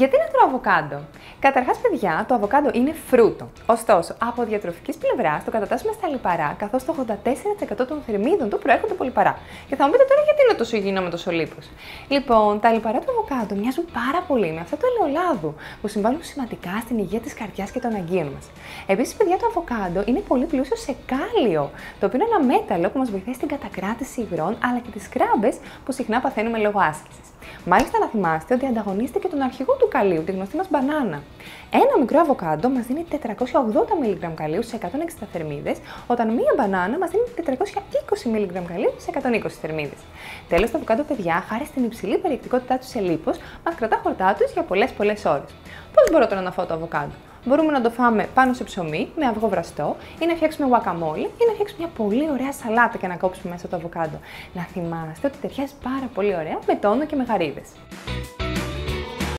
Γιατί να τρώω αβοκάντο; Καταρχάς, παιδιά, το αβοκάντο είναι φρούτο. Ωστόσο, από διατροφικής πλευράς το κατατάσσουμε στα λιπαρά, καθώς το 84% των θερμίδων του προέρχονται από λιπαρά. Και θα μου πείτε τώρα γιατί είναι τόσο υγιεινό με τόσο λίπος. Λοιπόν, τα λιπαρά του αβοκάντο μοιάζουν πάρα πολύ με αυτά του ελαιολάδου, που συμβάλλουν σημαντικά στην υγεία της καρδιάς και των αγκίων μας. Επίσης, παιδιά, το αβοκάντο είναι πολύ πλούσιο σε κάλιο, το οποίο είναι ένα μέταλλο που μας βοηθάει στην κατακράτηση υγρών αλλά και τις κράμπες που συχνά παθαίνουμε λόγω άσκησης. Μάλιστα, να θυμάστε ότι ανταγωνίζεται και τον αρχηγό του καλίου, τη γνωστή μας μπανάνα. Ένα μικρό αβοκάντο μας δίνει 480 mg καλίου σε 160 θερμίδες, όταν μία μπανάνα μας δίνει 420 mg καλίου σε 120 θερμίδες. Τέλος, το αβοκάντο, παιδιά, χάρη στην υψηλή περιεκτικότητά τους σε λίπος, μας κρατά χορτά τους για πολλές πολλές ώρες. Πώς μπορώ τώρα να φάω το αβοκάντο; Μπορούμε να το φάμε πάνω σε ψωμί με αυγό βραστό ή να φτιάξουμε guacamole ή να φτιάξουμε μια πολύ ωραία σαλάτα και να κόψουμε μέσα το αβοκάντο. Να θυμάστε ότι ταιριάζει πάρα πολύ ωραία με τόνο και με γαρίδες.